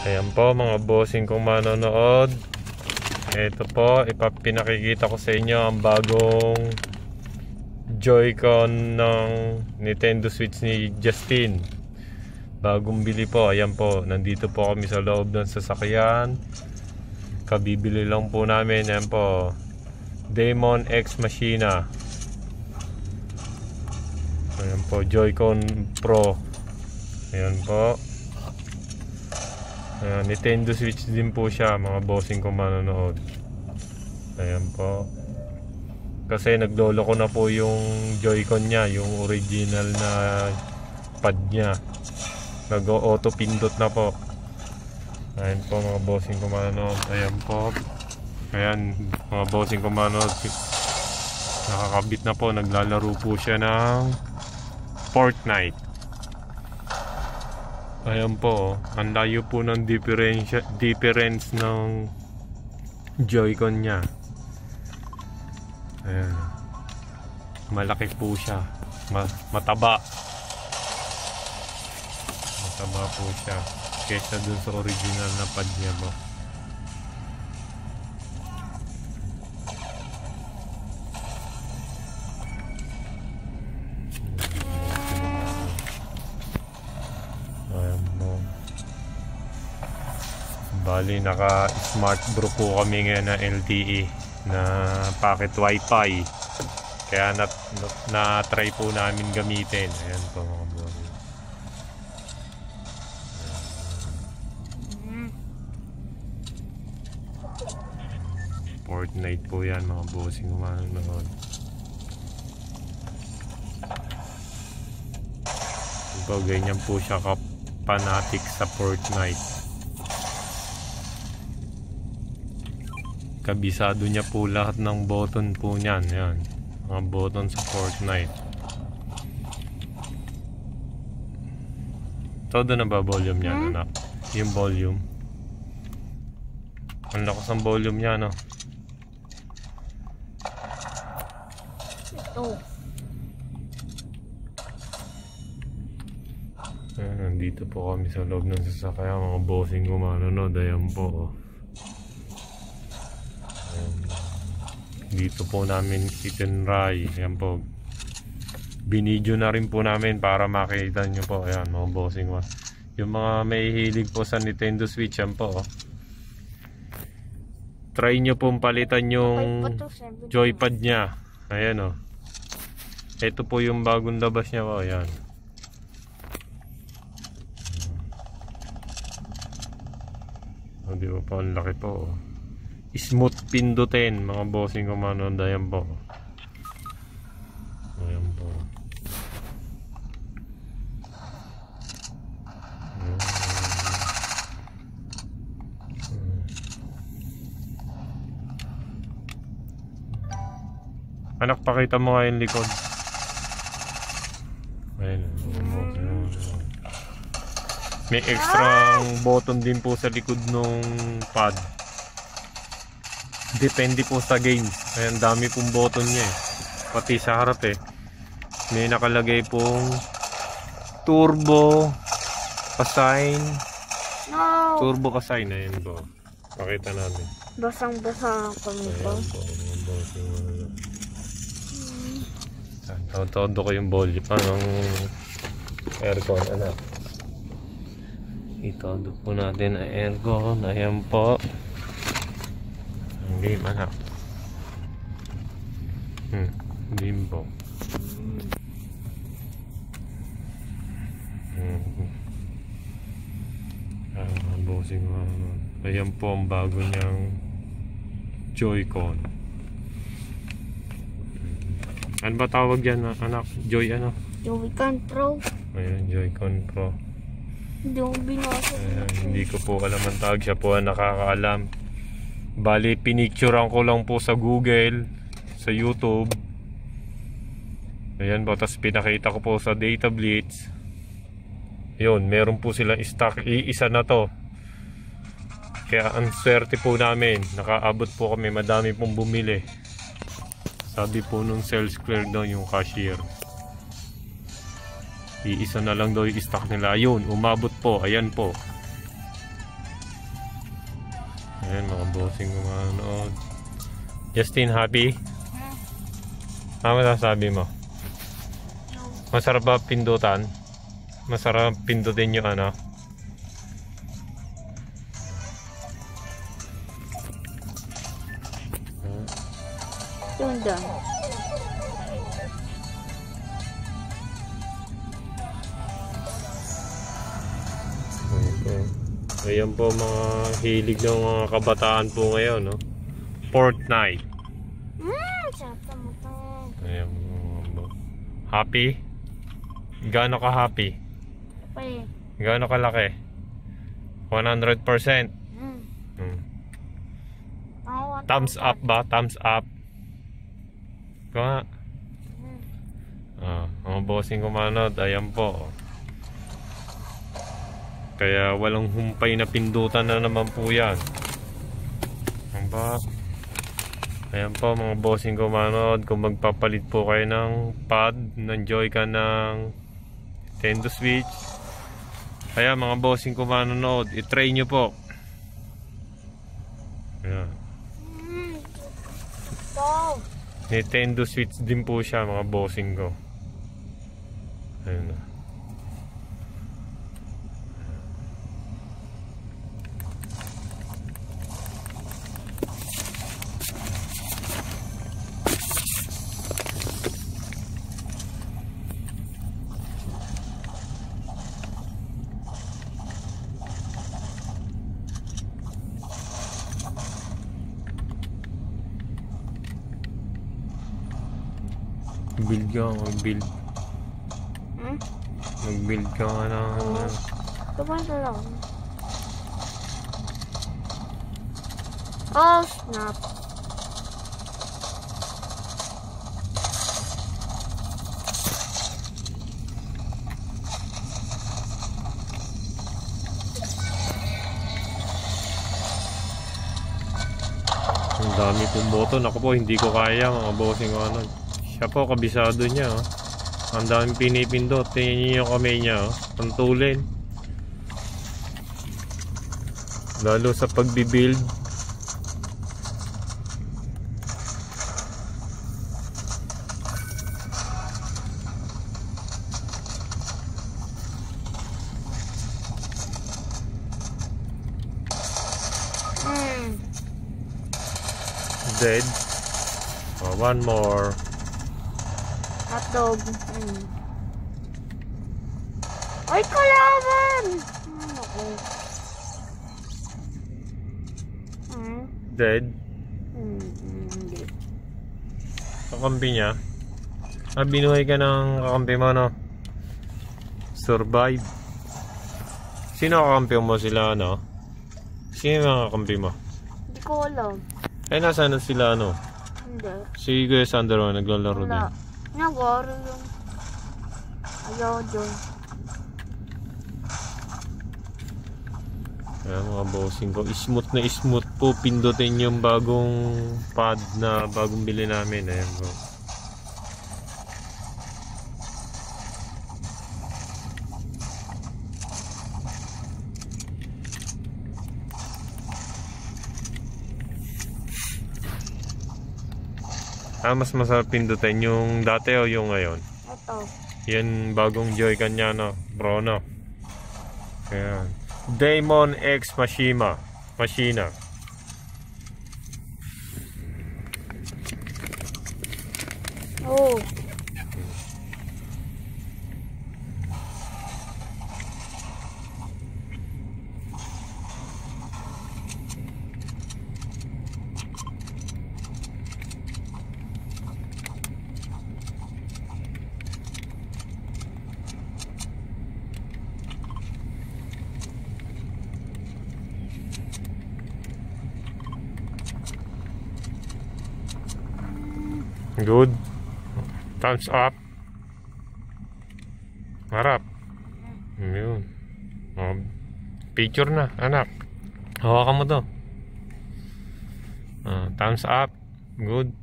Ayan po mga bossing kong manonood. Ito po, ipapinakikita ko sa inyo ang bagong Joy-Con ng Nintendo Switch ni Justin. Bagong bili po, ayan po. Nandito po kami sa loob ng sasakyan. Kabibili lang po namin, ayan po. Demon X Machina. Ayan po, Joy-Con Pro. Ayan po. Ayan, Nintendo Switch din po siya mga bossing ko manonood. Ayan po. Kasi naglolo ko na po yung Joy-Con niya, yung original na pad niya. Nag-auto pindot na po. Ayan po mga bossing ko manonood. Ayan po. Ayan mga bossing ko manonood. Nakakabit na po. Naglalaro po siya ng Fortnite. Ayan po, oh. ang layo po ng difference, difference ng Joy-Con niya. Ayan. Malaki po siya. Ma mataba. Mataba po siya. Kesa dun sa original na pad niya mo. Bali, naka smart bro po kami ngayon na LTE na packet wifi. Kaya na, na, na try po namin gamitin. Ayan po mga bro. Fortnite po yan mga bossing manonood. So, ganyan po siya kapanatik sa Fortnite. Kabisado niya po lahat ng button po niyan. Yan. Mga button sa Fortnite. Todo na ba volume niya, Hmm? anak? Yung volume. Ang lakas ng volume niya, no? Ito. Ayan, nandito po kami sa loob ng sasakyan. Mga bossing ko manonood. Ayan po. oh. Ayan. Dito po namin itinry. Ayan po. Binidyo na rin po namin para makita nyo po. Ayan, mga bossing ko. Yung mga may hilig po sa Nintendo Switch. Ayan po. oh. Try nyo pong palitan yung joypad niya. Ayan o. Ito po yung bagong labas niya po. Ayan. O, di ba po? Ang laki po. oh. Smooth pindutin. Mga bossing ko manood. Ayan po. Ayan po. Anak, pakita mo nga yung likod. Ayan. May extra button din po sa likod nung pad. Depende po sa game. Ayan, dami pong button niya eh. Pati sa harap eh. May nakalagay pong turbo assign. No! Turbo assign. Ayan po. Pakita namin. Basang-basa kami po. Ayan po. mga boss, yung ano. Todo ko yung volume. Anong aircon, anak? Itodo po natin ang aircon. Ayan po. Game, anak. Hmm, po. Hmm. Ah, bossing mo. Ayan po ang bago niyang Joy-Con. Ano ba tawag dyan, anak? Joy ano? Joy-Con Pro. Ayan, Joy-Con Pro. Hindi ko binasa. Hindi ko po alam ang tawag siya po ang nakakaalam. Bali, pinicturean ko lang po sa Google, sa YouTube. Ayan po, tapos pinakita ko po sa Data Blitz. Yun, meron po silang stock. Iisa na to. Kaya ang swerte po namin, nakaabot po kami, madami pong bumili. Sabi po nung sales clerk daw yung cashier. Iisa na lang daw yung stock nila. Ayun, umabot po. Ayan po. Bossing ko manonood. Justin, happy? Ano masasabi mo? Masarap ba pindutan? Masarap pindutin yung ano? Yun doon. Ayan po mga hilig ng mga kabataan po ngayon, no? Fortnite. Hmm, sarap mo to. Ayan, bo- Happy? Gaano ka happy? Pwede. Gaano kalaki? 100%. Hmm. Hmm. Ako, Thumbs up ba? Thumbs up. Ikaw nga. Hmm. Ah, mga bossing kumanod, ayan po. Kaya walang humpay na pindutan na naman po yan. Ang ba? Ayan po mga bossing kumanod, kung magpapalit po kayo ng pad, ng Joy-Con ng Nintendo Switch. Kaya mga bossing kumanood, itry nyo po. Ayan. Nintendo Switch din po siya mga bossing ko. Ayun na. Build ka, mag-build. Hmm? Mag-build ka nga ng... Kumanta lang. Oh, snap. Ang dami pong button. Ako po, hindi ko kaya mga bossing ano. Siya po, kabisado niya. Oh. Ang daming pinipindot. Tingnan niyo yung kamay niya. Oh. Pantulin. Lalo sa pagbibuild. Hmm. Dead. Oh, one more. Hotdog. Hmm. Ay, kalaban! Ako. Hmm? Dead. Hmm, hindi. Kakampi niya. Ah, binuhay ka ng kakampi mo, no? Survive. Sino kakampi mo sila, ano? Sino yung mga kakampi mo? Hindi ko alam. Eh, nasaan na sila, ano? Hindi. Si Kuya Sandro, naglalaro din. Nagwari yun. Ayaw dyan. Kaya mga bossing ko, smooth na smooth po. Pindutin yung bagong pad na bagong bili namin. Ayan po. Ah, mas masarap pindutin yung dati o yung ngayon? Ito. Yan bagong Joy-Con niya no, bro no. Ayan. Daemon X Mashima. Machina. Oh. Good. Thumbs up. Harap. Yun. Oh, picture na, anak. Hawakan mo to. Ah, thumbs up. Good.